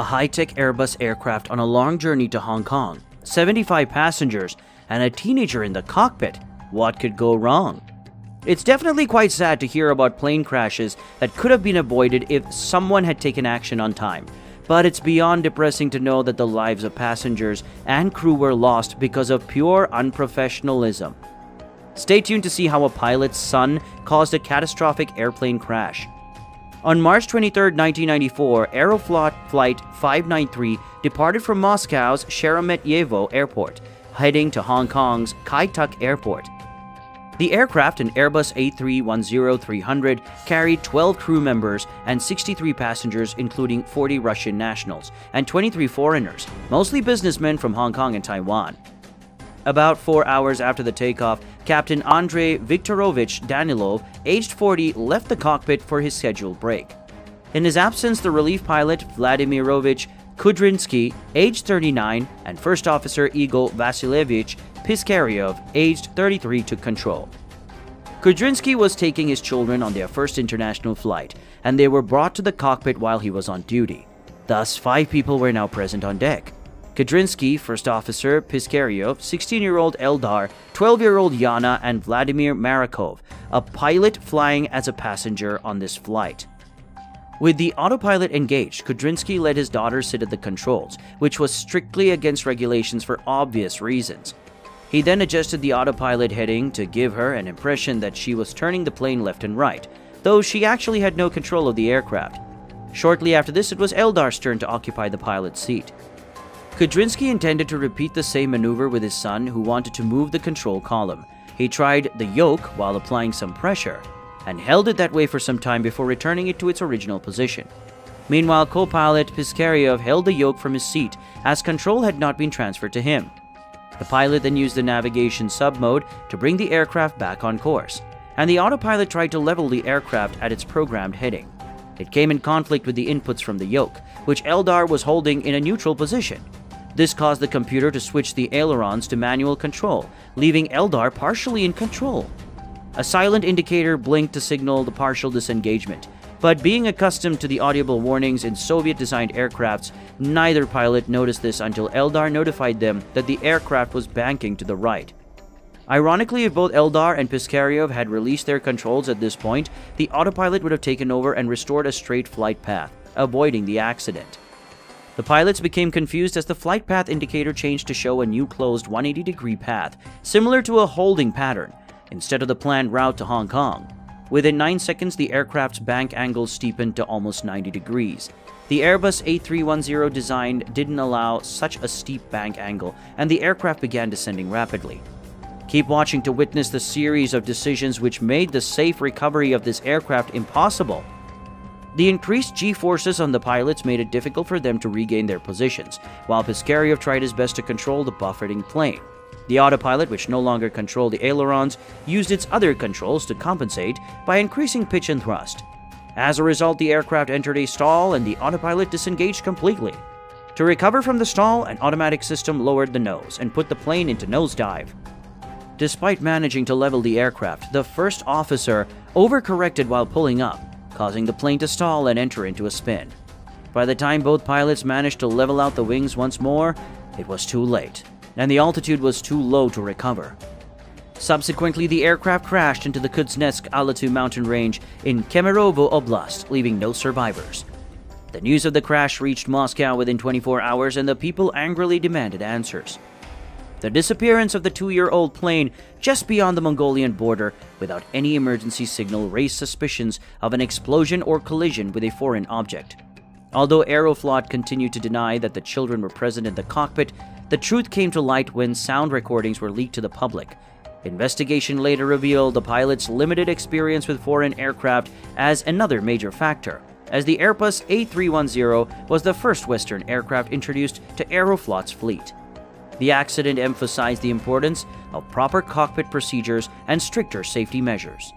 a high-tech Airbus aircraft on a long journey to Hong Kong, 75 passengers, and a teenager in the cockpit. What could go wrong? It's definitely quite sad to hear about plane crashes that could have been avoided if someone had taken action on time. But it's beyond depressing to know that the lives of passengers and crew were lost because of pure unprofessionalism. Stay tuned to see how a pilot's son caused a catastrophic airplane crash. On March 23, 1994, Aeroflot Flight 593 departed from Moscow's Sheremetyevo Airport, heading to Hong Kong's Kai Tak Airport. The aircraft, an Airbus A310-300, carried 12 crew members and 63 passengers including 40 Russian nationals and 23 foreigners, mostly businessmen from Hong Kong and Taiwan. About four hours after the takeoff, Captain Andrei Viktorovich Danilov, aged 40, left the cockpit for his scheduled break. In his absence, the relief pilot Vladimirovich Kudrinsky, aged 39, and First Officer Igor Vasilievich Piskaryov, aged 33, took control. Kudrinsky was taking his children on their first international flight, and they were brought to the cockpit while he was on duty. Thus, five people were now present on deck. Kudrinsky, First Officer Piskaryov, 16-year-old Eldar, 12-year-old Yana, and Vladimir Marakov, a pilot flying as a passenger on this flight. With the autopilot engaged, Kudrinsky let his daughter sit at the controls, which was strictly against regulations for obvious reasons. He then adjusted the autopilot heading to give her an impression that she was turning the plane left and right, though she actually had no control of the aircraft. Shortly after this, it was Eldar's turn to occupy the pilot's seat. Kudrinsky intended to repeat the same maneuver with his son, who wanted to move the control column. He tried the yoke while applying some pressure, and held it that way for some time before returning it to its original position. Meanwhile, co-pilot Piskaryov held the yoke from his seat, as control had not been transferred to him. The pilot then used the navigation sub-mode to bring the aircraft back on course, and the autopilot tried to level the aircraft at its programmed heading. It came in conflict with the inputs from the yoke, which Eldar was holding in a neutral position, this caused the computer to switch the ailerons to manual control, leaving Eldar partially in control. A silent indicator blinked to signal the partial disengagement, but being accustomed to the audible warnings in Soviet-designed aircrafts, neither pilot noticed this until Eldar notified them that the aircraft was banking to the right. Ironically, if both Eldar and Piskaryov had released their controls at this point, the autopilot would have taken over and restored a straight flight path, avoiding the accident. The pilots became confused as the flight path indicator changed to show a new closed 180 degree path, similar to a holding pattern, instead of the planned route to Hong Kong. Within 9 seconds, the aircraft's bank angle steepened to almost 90 degrees. The Airbus A310 design didn't allow such a steep bank angle, and the aircraft began descending rapidly. Keep watching to witness the series of decisions which made the safe recovery of this aircraft impossible. The increased G-forces on the pilots made it difficult for them to regain their positions, while Piskaryov tried his best to control the buffeting plane. The autopilot, which no longer controlled the ailerons, used its other controls to compensate by increasing pitch and thrust. As a result, the aircraft entered a stall and the autopilot disengaged completely. To recover from the stall, an automatic system lowered the nose and put the plane into nosedive. Despite managing to level the aircraft, the first officer overcorrected while pulling up, causing the plane to stall and enter into a spin. By the time both pilots managed to level out the wings once more, it was too late, and the altitude was too low to recover. Subsequently, the aircraft crashed into the Kuznetsk Alatau mountain range in Kemerovo Oblast, leaving no survivors. The news of the crash reached Moscow within 24 hours, and the people angrily demanded answers. The disappearance of the two-year-old plane just beyond the Mongolian border without any emergency signal raised suspicions of an explosion or collision with a foreign object. Although Aeroflot continued to deny that the children were present in the cockpit, the truth came to light when sound recordings were leaked to the public. Investigation later revealed the pilot's limited experience with foreign aircraft as another major factor, as the Airbus A310 was the first Western aircraft introduced to Aeroflot's fleet. The accident emphasized the importance of proper cockpit procedures and stricter safety measures.